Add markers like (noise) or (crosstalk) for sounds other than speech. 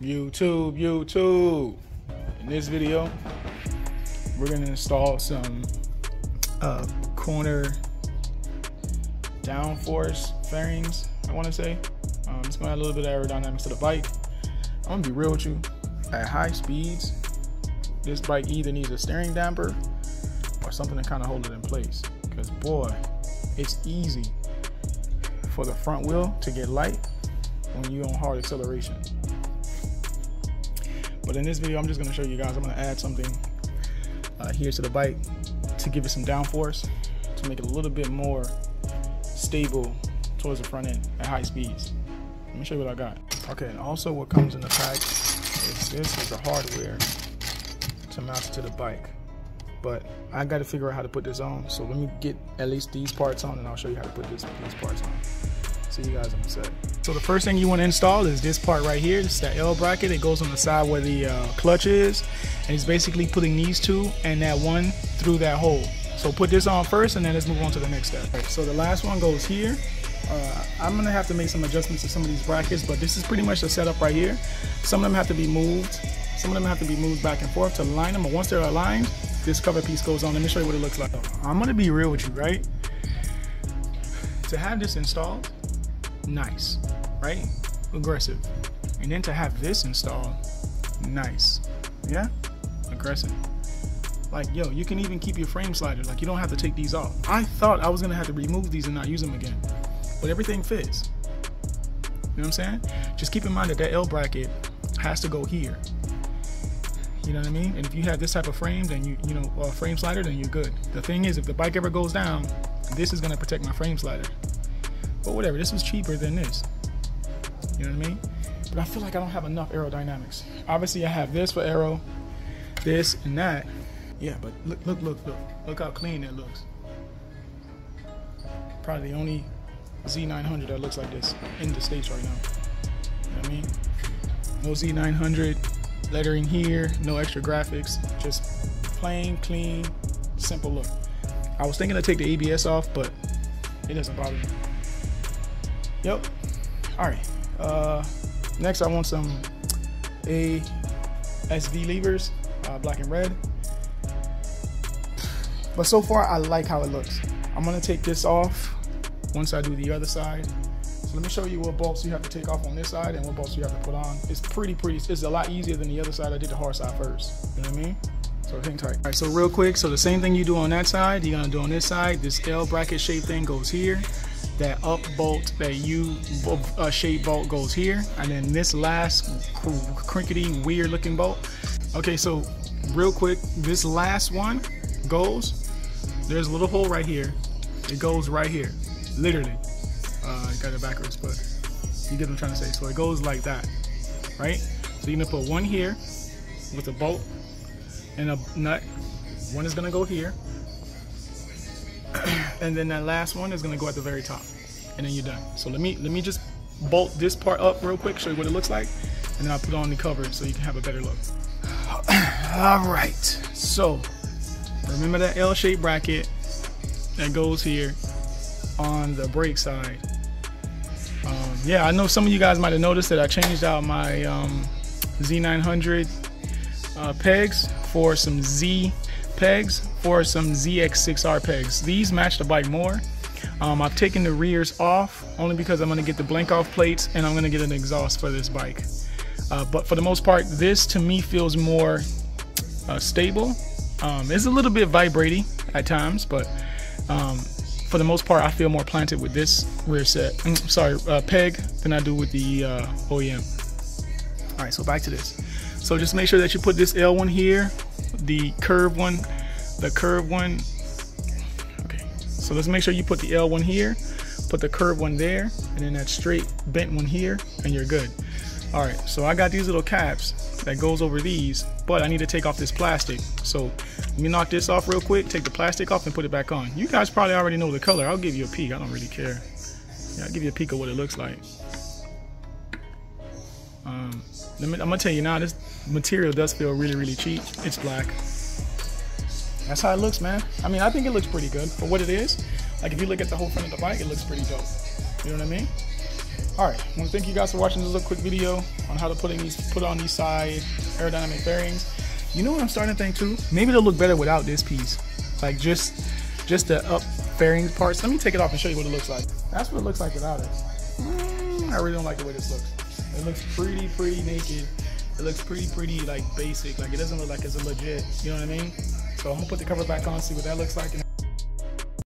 YouTube, YouTube. In this video, we're gonna install some uh, corner downforce fairings, I wanna say. Um, it's gonna add a little bit of aerodynamics to the bike. I'm gonna be real with you. At high speeds, this bike either needs a steering damper or something to kind of hold it in place. Because boy, it's easy for the front wheel to get light when you're on hard acceleration. But in this video, I'm just gonna show you guys, I'm gonna add something uh, here to the bike to give it some downforce, to make it a little bit more stable towards the front end at high speeds. Let me show you what I got. Okay, and also what comes in the pack is this is the hardware to mount it to the bike. But I gotta figure out how to put this on. So let me get at least these parts on and I'll show you how to put this, these parts on. You guys. So the first thing you want to install is this part right here. It's that L bracket. It goes on the side where the uh, clutch is. And it's basically putting these two and that one through that hole. So put this on first and then let's move on to the next step. Right, so the last one goes here. Uh, I'm gonna have to make some adjustments to some of these brackets, but this is pretty much the setup right here. Some of them have to be moved. Some of them have to be moved back and forth to align them, but once they're aligned, this cover piece goes on. Let me show you what it looks like. I'm gonna be real with you, right? To have this installed, nice, right? Aggressive. And then to have this installed, nice. Yeah? Aggressive. Like, yo, you can even keep your frame slider. Like, you don't have to take these off. I thought I was gonna have to remove these and not use them again. But everything fits. You know what I'm saying? Just keep in mind that that L bracket has to go here. You know what I mean? And if you have this type of frame, then you, you know, uh, frame slider, then you're good. The thing is, if the bike ever goes down, this is gonna protect my frame slider. But whatever, this was cheaper than this. You know what I mean? But I feel like I don't have enough aerodynamics. Obviously, I have this for aero, this and that. Yeah, but look, look, look, look. Look how clean it looks. Probably the only Z900 that looks like this in the States right now. You know what I mean? No Z900 lettering here, no extra graphics, just plain, clean, simple look. I was thinking to take the ABS off, but it doesn't bother me. Yep. All right. Uh, next, I want some ASV levers, uh, black and red. But so far, I like how it looks. I'm gonna take this off once I do the other side. So let me show you what bolts you have to take off on this side and what bolts you have to put on. It's pretty, pretty, it's a lot easier than the other side. I did the hard side first, you know what I mean? So hang tight. All right, so real quick, so the same thing you do on that side, you're gonna do on this side. This L bracket shape thing goes here. That up bolt, that U uh, shape bolt goes here. And then this last crinkety, weird looking bolt. Okay, so real quick, this last one goes, there's a little hole right here. It goes right here, literally. Uh, got it backwards, but you get what I'm trying to say. So it goes like that, right? So you're gonna put one here with a bolt and a nut. One is gonna go here, and then that last one is gonna go at the very top, and then you're done. So let me let me just bolt this part up real quick, show you what it looks like, and then I'll put on the cover so you can have a better look. (clears throat) All right, so remember that L-shaped bracket that goes here on the brake side. Um, yeah, I know some of you guys might have noticed that I changed out my um, Z900 uh, pegs for some Z pegs for some ZX6R pegs. These match the bike more. Um, I've taken the rears off only because I'm going to get the blank off plates and I'm going to get an exhaust for this bike. Uh, but for the most part, this to me feels more uh, stable. Um, it's a little bit vibrating at times, but um, for the most part, I feel more planted with this rear set, mm, sorry, uh, peg than I do with the uh, OEM. All right, so back to this. So just make sure that you put this L one here, the curved one, the curved one. Okay, so let's make sure you put the L one here, put the curved one there, and then that straight bent one here, and you're good. All right, so I got these little caps that goes over these, but I need to take off this plastic. So let me knock this off real quick, take the plastic off and put it back on. You guys probably already know the color. I'll give you a peek, I don't really care. Yeah, I'll give you a peek of what it looks like. Um, me, I'm gonna tell you now, this material does feel really, really cheap. It's black. That's how it looks, man. I mean, I think it looks pretty good for what it is. Like if you look at the whole front of the bike, it looks pretty dope. You know what I mean? All right, I want to thank you guys for watching this little quick video on how to put in these put on these side aerodynamic fairings. You know what I'm starting to think too? Maybe it'll look better without this piece, like just just the up fairing parts. Let me take it off and show you what it looks like. That's what it looks like without it. Mm, I really don't like the way this looks. It looks pretty, pretty naked. It looks pretty, pretty like basic. Like it doesn't look like it's a legit. You know what I mean? So I'm gonna put the cover back on, see what that looks like.